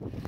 you